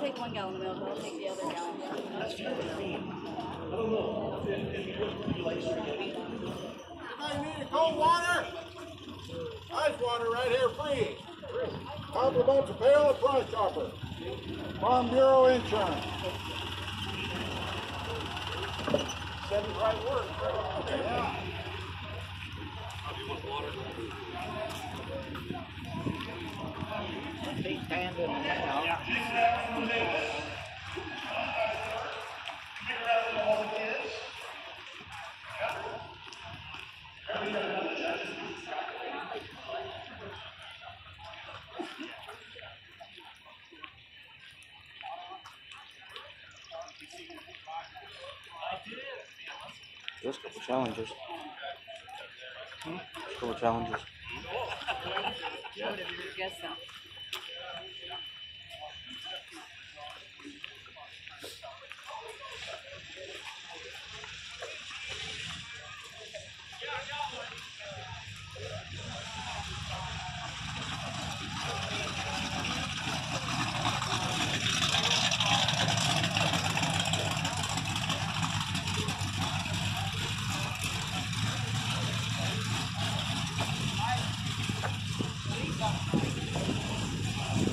Take one gallon of milk, I'll take the other gallon. Of. That's true. I don't know. Anybody need a cold water? Ice water right here, free. Compliments of pail at Price Chopper. Farm Bureau Insurance. Said the right word. Yeah. Now. There's a couple challenges. Hmm? A couple challenges. I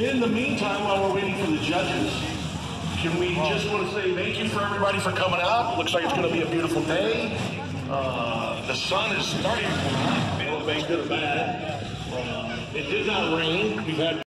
In the meantime, while we're waiting for the judges, can we just want to say thank you for everybody for coming out? Looks like it's going to be a beautiful day. Uh, the sun is starting to come out, both good or bad. It did not rain. We've had